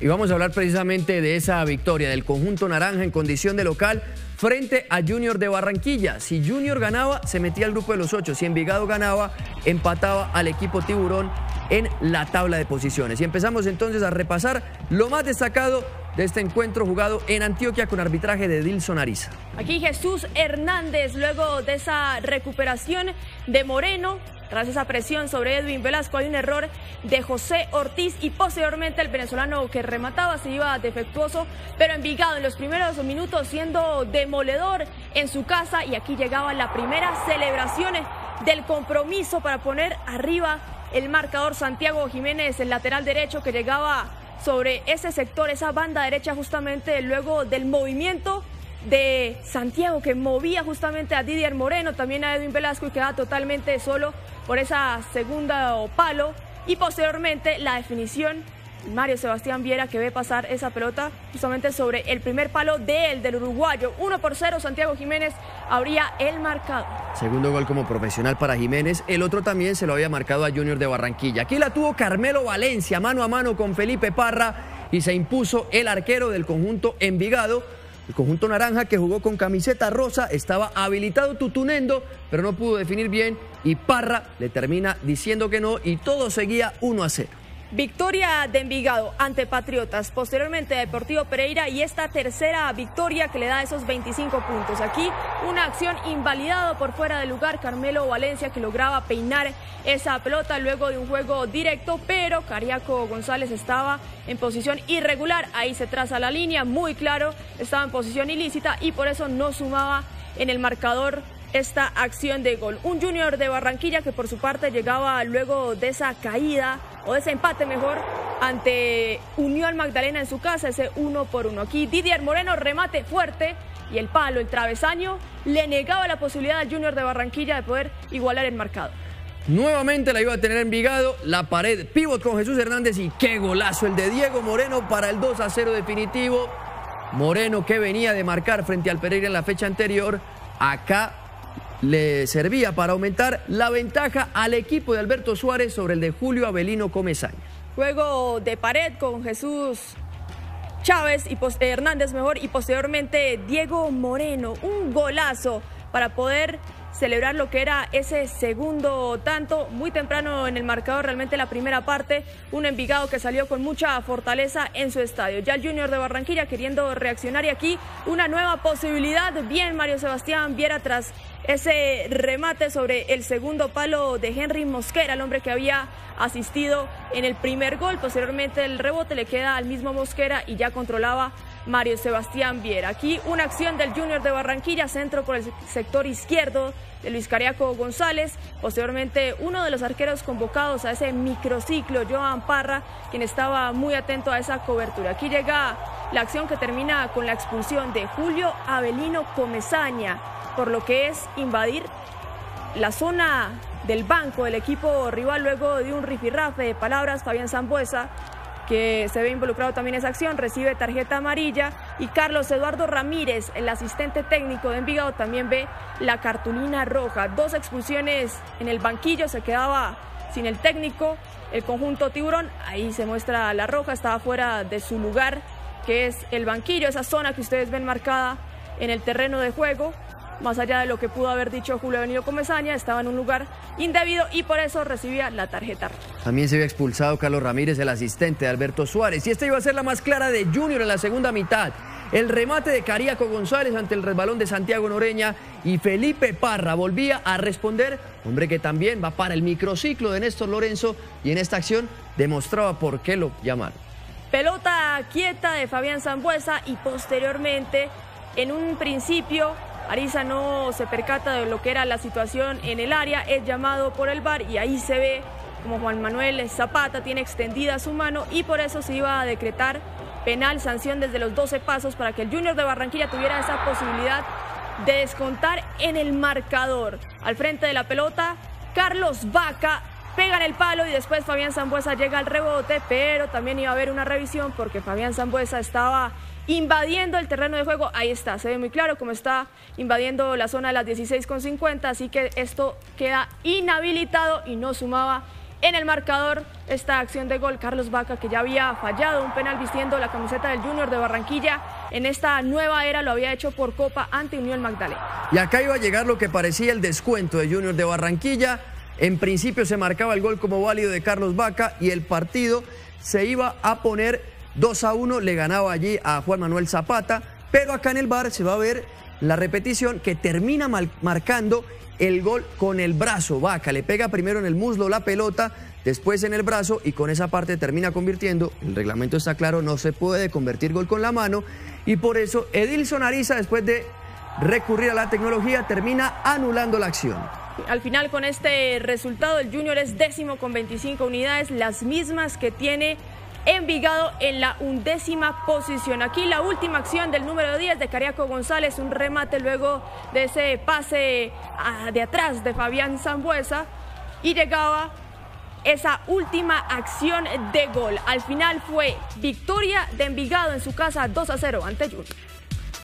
Y vamos a hablar precisamente de esa victoria del conjunto naranja en condición de local frente a Junior de Barranquilla. Si Junior ganaba, se metía al grupo de los ocho. Si Envigado ganaba, empataba al equipo Tiburón en la tabla de posiciones. Y empezamos entonces a repasar lo más destacado de este encuentro jugado en Antioquia con arbitraje de Dilson Ariza. Aquí Jesús Hernández, luego de esa recuperación de Moreno, tras esa presión sobre Edwin Velasco hay un error de José Ortiz y posteriormente el venezolano que remataba se iba defectuoso, pero Envigado en los primeros minutos siendo demoledor en su casa y aquí llegaba la primera celebración del compromiso para poner arriba el marcador Santiago Jiménez, el lateral derecho que llegaba sobre ese sector, esa banda derecha justamente luego del movimiento de Santiago que movía justamente a Didier Moreno, también a Edwin Velasco y quedaba totalmente solo por esa segunda palo y posteriormente la definición Mario Sebastián Viera que ve pasar esa pelota justamente sobre el primer palo de él, del uruguayo. 1 por 0, Santiago Jiménez habría el marcado. Segundo gol como profesional para Jiménez. El otro también se lo había marcado a Junior de Barranquilla. Aquí la tuvo Carmelo Valencia, mano a mano con Felipe Parra y se impuso el arquero del conjunto Envigado el conjunto naranja que jugó con camiseta rosa estaba habilitado Tutunendo, pero no pudo definir bien y Parra le termina diciendo que no y todo seguía 1 a 0. Victoria de Envigado ante Patriotas, posteriormente Deportivo Pereira y esta tercera victoria que le da esos 25 puntos. Aquí una acción invalidada por fuera del lugar, Carmelo Valencia que lograba peinar esa pelota luego de un juego directo, pero Cariaco González estaba en posición irregular, ahí se traza la línea, muy claro, estaba en posición ilícita y por eso no sumaba en el marcador esta acción de gol. Un junior de Barranquilla que por su parte llegaba luego de esa caída o de ese empate mejor ante Unión Magdalena en su casa, ese uno por uno. Aquí Didier Moreno remate fuerte y el palo, el travesaño, le negaba la posibilidad al junior de Barranquilla de poder igualar el marcado. Nuevamente la iba a tener Envigado, la pared, pivot con Jesús Hernández y qué golazo el de Diego Moreno para el 2 a 0 definitivo. Moreno que venía de marcar frente al Pereira en la fecha anterior, acá le servía para aumentar la ventaja al equipo de Alberto Suárez sobre el de Julio Avelino Comesaña. Juego de pared con Jesús Chávez y Hernández mejor y posteriormente Diego Moreno, un golazo para poder celebrar lo que era ese segundo tanto muy temprano en el marcador, realmente la primera parte, un Envigado que salió con mucha fortaleza en su estadio. Ya el Junior de Barranquilla queriendo reaccionar y aquí una nueva posibilidad, bien Mario Sebastián Viera tras ese remate sobre el segundo palo de Henry Mosquera, el hombre que había asistido en el primer gol. Posteriormente el rebote le queda al mismo Mosquera y ya controlaba Mario Sebastián Viera. Aquí una acción del Junior de Barranquilla, centro por el sector izquierdo de Luis Cariaco González. Posteriormente uno de los arqueros convocados a ese microciclo, Joan Parra, quien estaba muy atento a esa cobertura. Aquí llega la acción que termina con la expulsión de Julio Avelino Comezaña por lo que es invadir la zona del banco del equipo rival luego de un rifirrafe de palabras. Fabián Zambuesa, que se ve involucrado también en esa acción, recibe tarjeta amarilla. Y Carlos Eduardo Ramírez, el asistente técnico de Envigado, también ve la cartulina roja. Dos expulsiones en el banquillo, se quedaba sin el técnico. El conjunto tiburón, ahí se muestra la roja, estaba fuera de su lugar, que es el banquillo, esa zona que ustedes ven marcada en el terreno de juego más allá de lo que pudo haber dicho Julio Benito Comesaña, estaba en un lugar indebido y por eso recibía la tarjeta. También se había expulsado Carlos Ramírez, el asistente de Alberto Suárez. Y esta iba a ser la más clara de Junior en la segunda mitad. El remate de Cariaco González ante el resbalón de Santiago Noreña y Felipe Parra volvía a responder, hombre que también va para el microciclo de Néstor Lorenzo y en esta acción demostraba por qué lo llamaron. Pelota quieta de Fabián Zambuesa y posteriormente, en un principio, Ariza no se percata de lo que era la situación en el área, es llamado por el bar y ahí se ve como Juan Manuel Zapata tiene extendida su mano y por eso se iba a decretar penal, sanción desde los 12 pasos para que el Junior de Barranquilla tuviera esa posibilidad de descontar en el marcador. Al frente de la pelota, Carlos Vaca pega en el palo y después Fabián Zambuesa llega al rebote, pero también iba a haber una revisión porque Fabián Zambuesa estaba invadiendo el terreno de juego. Ahí está, se ve muy claro cómo está invadiendo la zona de las 16,50, así que esto queda inhabilitado y no sumaba en el marcador esta acción de gol. Carlos Vaca, que ya había fallado un penal vistiendo la camiseta del Junior de Barranquilla, en esta nueva era lo había hecho por Copa ante Unión Magdalena. Y acá iba a llegar lo que parecía el descuento de Junior de Barranquilla. En principio se marcaba el gol como válido de Carlos Vaca y el partido se iba a poner 2 a 1, le ganaba allí a Juan Manuel Zapata, pero acá en el bar se va a ver la repetición que termina marcando el gol con el brazo. Vaca le pega primero en el muslo la pelota, después en el brazo y con esa parte termina convirtiendo. El reglamento está claro, no se puede convertir gol con la mano y por eso Edilson Ariza después de recurrir a la tecnología termina anulando la acción. Al final con este resultado el Junior es décimo con 25 unidades, las mismas que tiene Envigado en la undécima posición. Aquí la última acción del número 10 de Cariaco González, un remate luego de ese pase ah, de atrás de Fabián Zambuesa y llegaba esa última acción de gol. Al final fue victoria de Envigado en su casa 2 a 0 ante Junior.